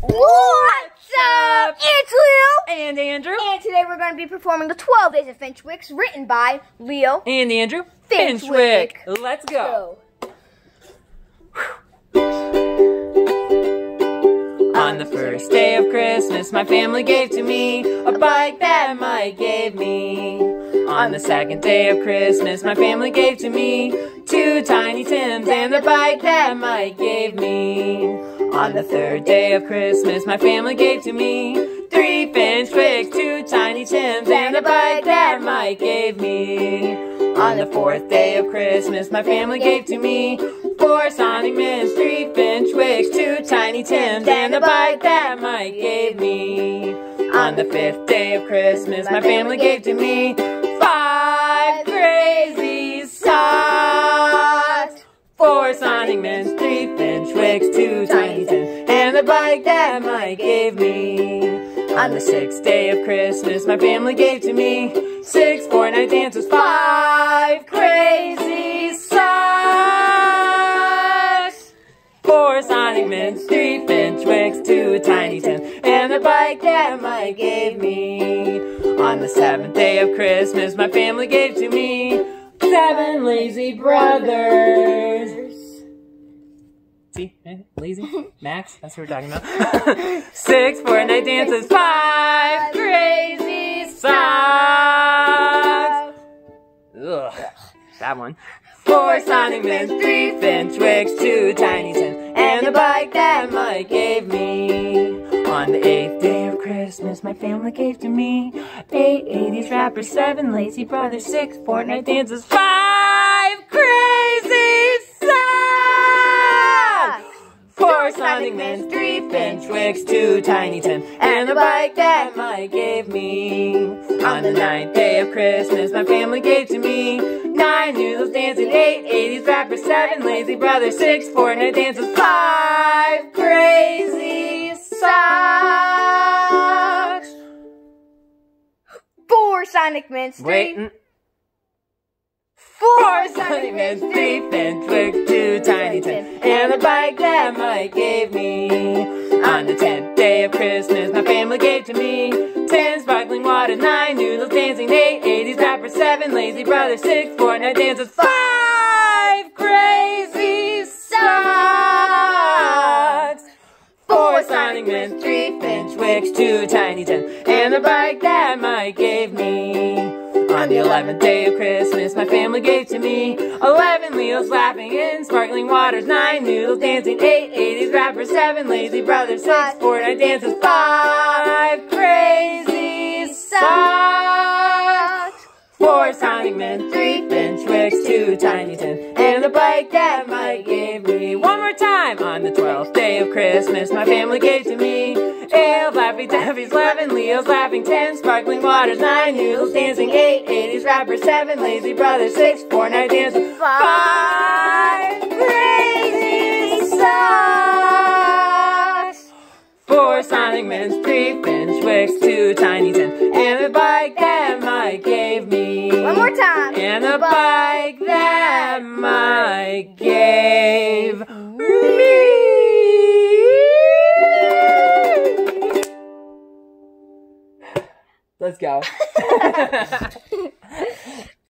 What's up? It's Leo. And Andrew. And today we're going to be performing the 12 Days of Finchwicks written by Leo. And Andrew. Finchwick. Let's go. On the first day of Christmas, my family gave to me a bike that Mike gave me. On the second day of Christmas, my family gave to me two tiny Tims and the bike that Mike gave me. On the third day of Christmas, my family gave to me three Finch Finchwicks, two tiny Tims and a bike that Mike gave me. On the fourth day of Christmas, my family gave to me four Sonic Mints, three Finch Finchwicks, two Tiny Tims, and a bike that Mike gave me. On the fifth day of Christmas, my family gave to me five Tiny Tims, and the bike that Mike gave me. On the sixth day of Christmas, my family gave to me six Fortnite dances, five crazy socks, four Sonic Mints, three Finchwicks, two Tiny Tims, and the bike that Mike gave me. On the seventh day of Christmas, my family gave to me seven lazy brothers. See, eh, lazy, Max. That's what we're talking about. Six Fortnite dances, five crazy socks. Ugh, that one. Four Sonic Mints, three Finchwicks, two Tiny Tims, and the bike that Mike gave me. On the eighth day of Christmas, my family gave to me eight 80s rappers, seven lazy brothers, six Fortnite dances, five crazy Sonic Mints, three Finchwicks, two Tiny Tims, and the bike that Mike gave me. On the ninth day of Christmas, my family gave to me nine noodles dancing, eight 80s rappers, seven lazy brothers, six four Fortnite dances, five crazy socks. Four Sonic Mints. Wait. Three. mm. Four Sonic Mints, three Finchwicks, two Tiny Tims, and the bike that Mike gave me. On the tenth day of Christmas, my family gave to me ten sparkling water, nine noodles dancing, eight 80s rappers, seven lazy brothers, six Fortnite dances, five crazy socks. Four Sonic Men, three Finchwicks, two Tiny Tims, and the bike that Mike gave me. On the eleventh day of Christmas, my family gave to me eleven Leos laughing in sparkling waters, nine noodles dancing, eight 80s rappers, seven lazy brothers, six Fortnite dances, five next to ten, and the bike that Mike gave me. One more time on the 12th day of Christmas, my family gave to me. Ale, Laffy Taffy's laughing, Leo's laughing, 10 sparkling waters, 9 noodles dancing, 8 80s rappers, 7 lazy brothers, 6 Fortnite dancers, 5 Sonic Mints, three Finchwicks, two Tiny Tims, and the bike that Mike gave me. One more time. And the bike that Mike gave me. Let's go.